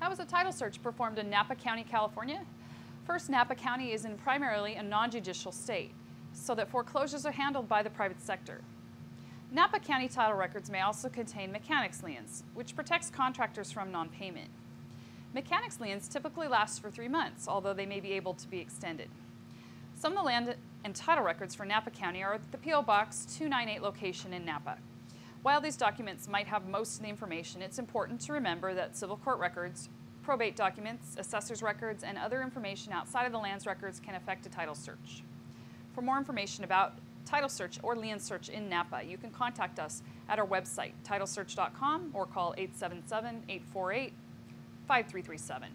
How is a title search performed in Napa County, California? First, Napa County is in primarily a non-judicial state, so that foreclosures are handled by the private sector. Napa County title records may also contain mechanics liens, which protects contractors from non-payment. Mechanics liens typically last for three months, although they may be able to be extended. Some of the land and title records for Napa County are at the P.O. Box 298 location in Napa. While these documents might have most of the information, it's important to remember that civil court records, probate documents, assessor's records, and other information outside of the lands records can affect a title search. For more information about title search or land search in Napa, you can contact us at our website, titlesearch.com, or call 877 848 5337.